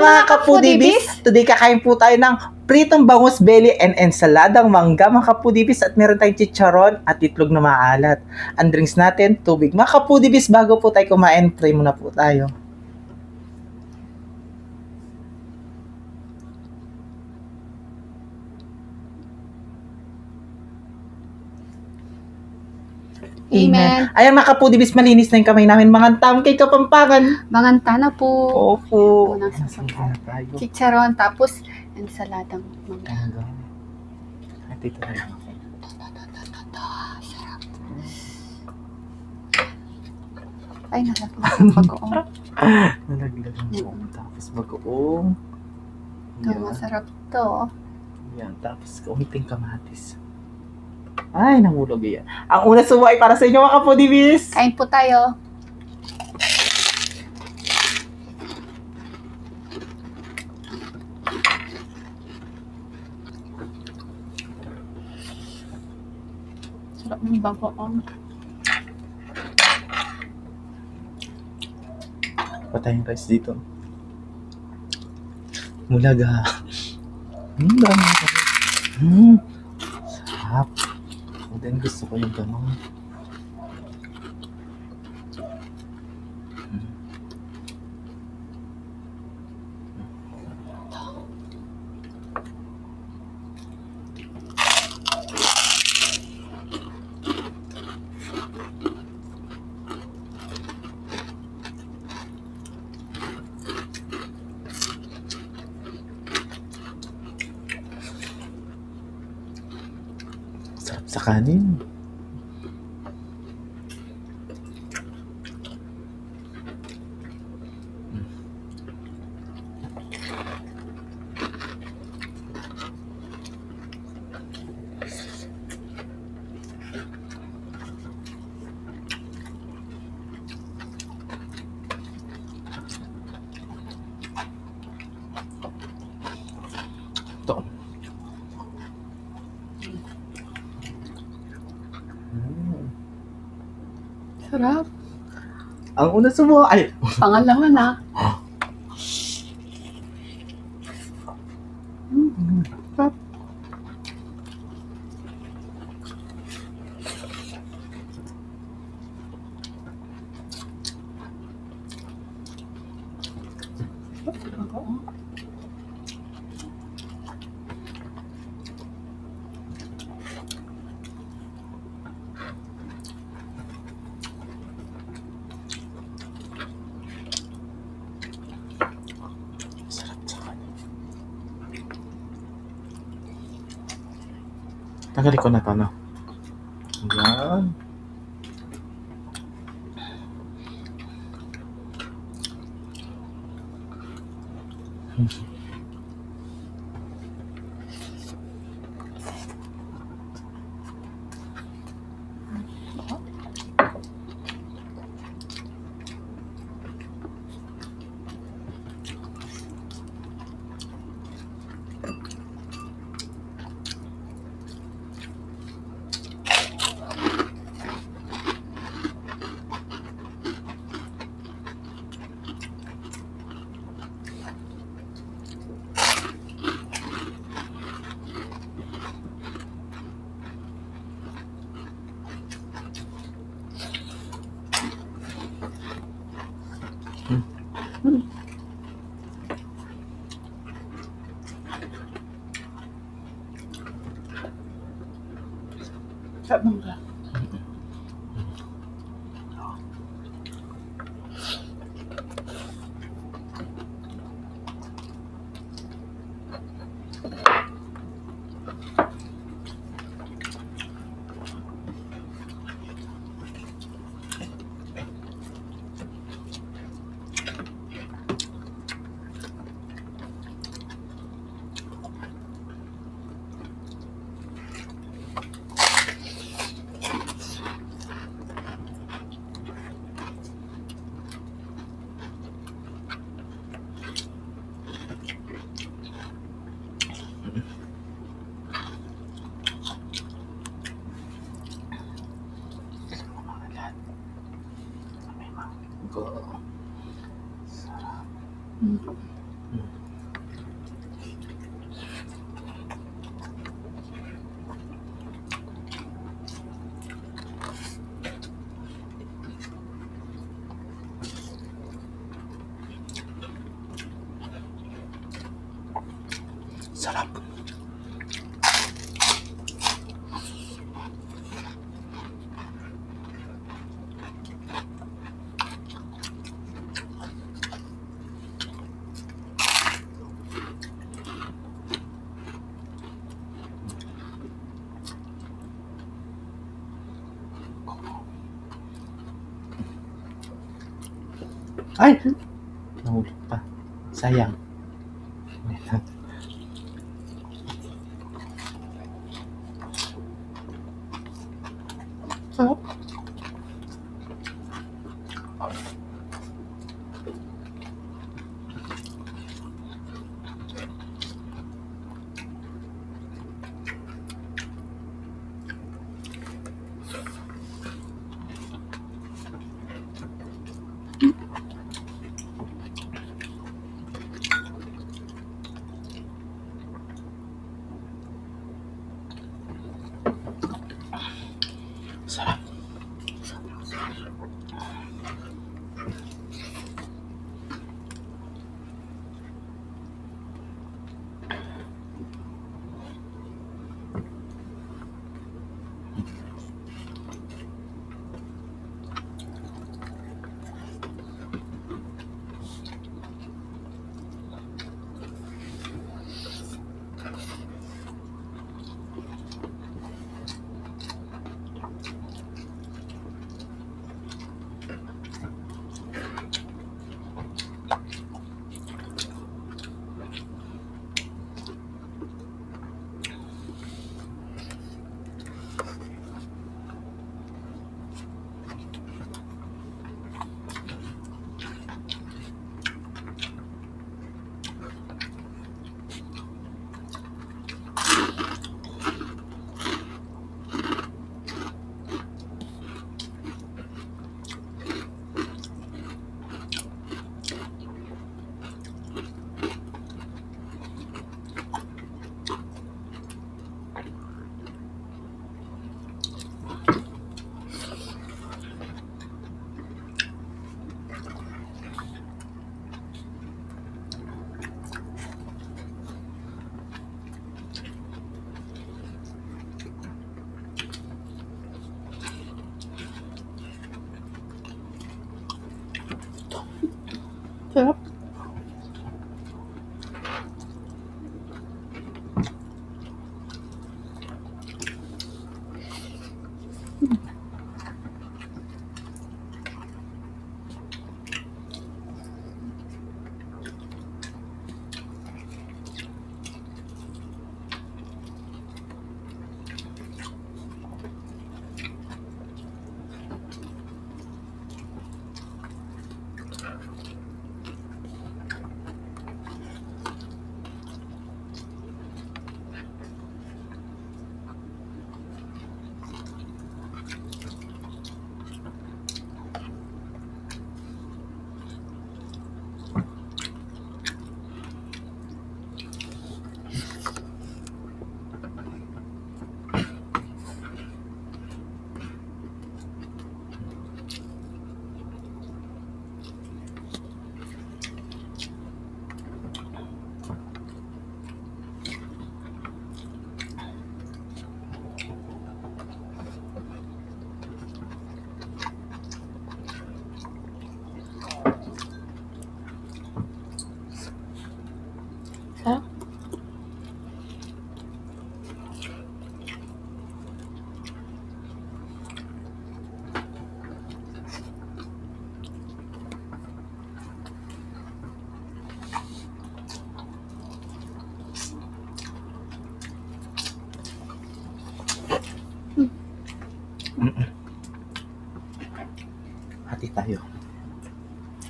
Mga kapudibis! Today kakain po tayo ng pritong bangus belly and ensaladang mangga mga kapudibis at meron tayong chicharon at itlog na maalat. Ang drinks natin, tubig. Mga kapudibis, bago po tayo kumain, pray muna po tayo. Amen. Ayan mga kapudibis, malinis na yung kamay namin. Mga tam kay Kapampangan. Manganta na po. Opo. Unang tayo. Chicharon, tapos ensaladang mangga. Mangga. At ito na lang. Ay, nalaglag ang bagoong. Nalaglag ang buong. Tapos bagoong. Ito, masarap to. Yan, tapos kaunting kamatis. Ay, namulog yan. Ang una suway para sa inyo mga kapudibis. Kain po tayo. Sarap ng bagoong. Patay yung rice dito. Mulaga. Hmm, dami. Hmm. Then gusto ko yung gano'n. Sa kanin. Sarap. Ang una sumuha, ay, Pangalawa na. Mm, sarap. Bagoong. sarap sa kanin. Tanggalin ko na to, no? Ayan. Ko. Sarap. Mm. Sarap. Ay! Nahulog pa. Sayang. Sarap. Sarap. Sarap.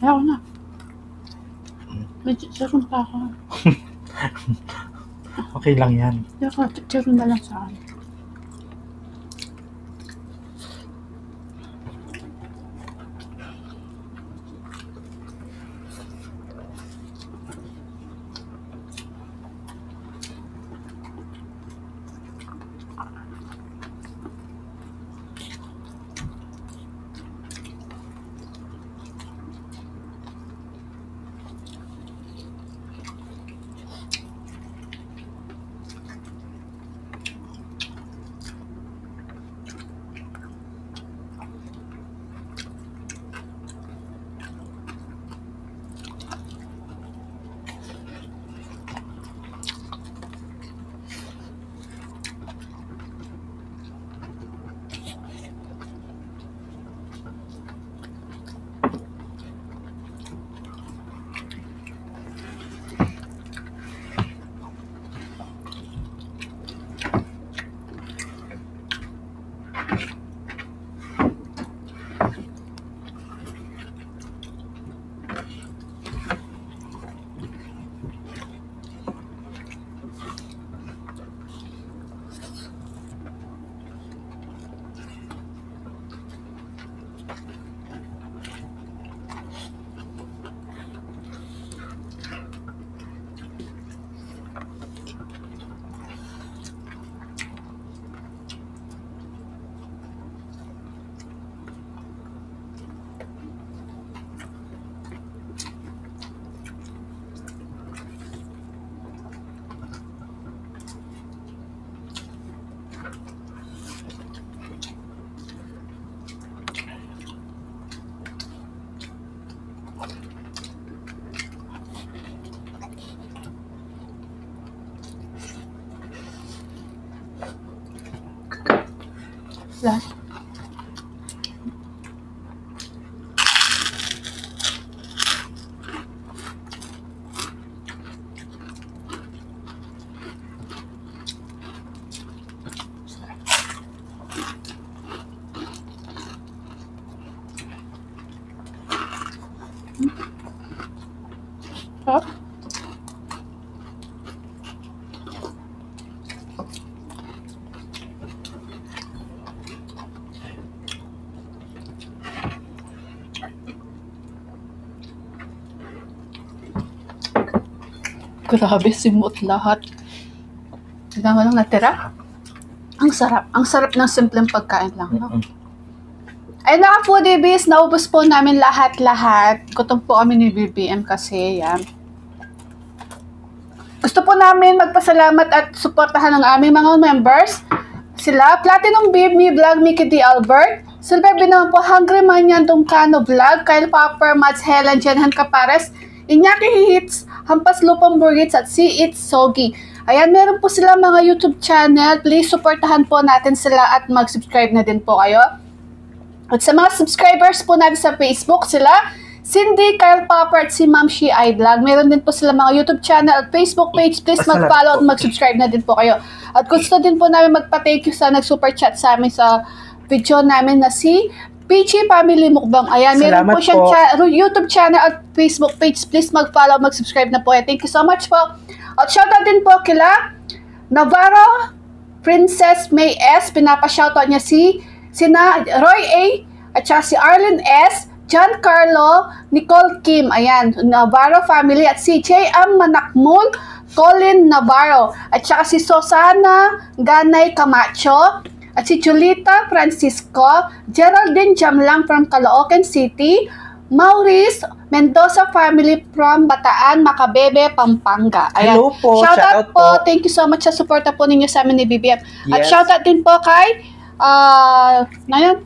Ayaw na. May chicharon pa ako. Okay lang yan. Ako, chicharon na lang sa akin. Lahat. Sarap. Grabe, simot lahat. Mo lang natira. Ang sarap. Ang sarap ng simpleng pagkain lang. No? Mm-mm. Ay naka foodie bees, naubos po namin lahat-lahat. Gutom po kami ni BBM kasi yan. Gusto po namin magpasalamat at suportahan ng aming mga members. Sila, Platinum Babe, Me Vlog, Mickey D. Albert. Silver B naman po, Hungry Manyan, Tungkano Vlog, Kyle Popper, Mats Helen, Jenhan Capares, Inyaki Hits, Hampas Lupang Burgits at See It Sogi. Ayan, meron po sila mga YouTube channel. Please supportahan po natin sila at mag-subscribe na din po kayo. At sa mga subscribers po natin sa Facebook, sila Cindy, Kyle Popper at si Ma'am Shi I Vlog. Meron din po sila mga YouTube channel at Facebook page. Please mag-follow at mag-subscribe na din po kayo. At gusto din po namin magpa-thank you sa nag-super chat sa amin sa video namin na si Peachy Family Mukbang. Ayan, meron po siyang po. cha- YouTube channel at Facebook page. Please mag-follow, mag-subscribe na po. Thank you so much po. At shoutout din po kila Navarro Princess May S. Pinapa-shoutout niya si sina Roy A. At saka si Arlen S. John Carlo, Nicole Kim, ayan, Navarro family, at si J.M. Manakmul, Colin Navarro, at saka si Susana Ganay Camacho, at si Julita Francisco, Geraldine Jamlang from Caloocan City, Maurice Mendoza family from Bataan, Macabebe, Pampanga. Ayan. Hello po, Shout out shoutout po. po. Thank you so much sa suporta po ninyo sa amin ni BBM. At Yes. shout out din po kay ah ngayon,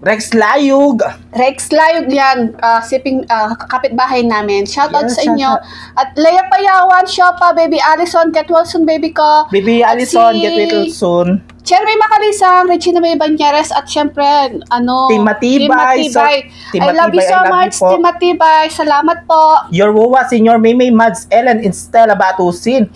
Rex Layug. Rex Layog yan, ah, siping ah, kapitbahay namin. Shout out Yes, sa shout inyo. out. At Leia Payawan, Shopa, Baby Allison, Get Wilson, baby ko. Baby At Allison, si- get well soon. Cherry Macalisang, Regina May Banyeres, at syempre, ano, Team Matibay, Team Matibay. Team I love you so love you much, po. Team Matibay. Salamat po. Your Wawa, Senior Maymay, Mads, Ellen, and Stella Batusin.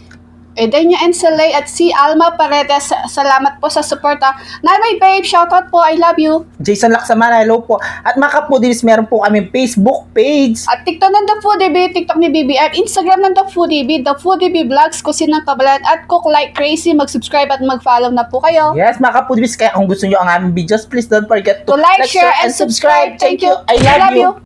Edenia Enselay at si Alma Paredes, salamat po sa suporta. Nanay Babe, shoutout po, I love you. Jason Laksamana, hello po. At mga kapudis, meron po kami Facebook page. At TikTok ng The Foodie Bee, TikTok ni BBM, Instagram ng The Foodie Bee, The Foodie Bee Vlogs, Kusin ng Kabalan, at Cook Like Crazy. Mag-subscribe at mag-follow na po kayo. Yes, mga kapudis, kaya kung gusto nyo ang aming videos, please don't forget to, To like, share, and subscribe. Thank you. I love, you.